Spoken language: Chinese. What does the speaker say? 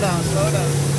slow.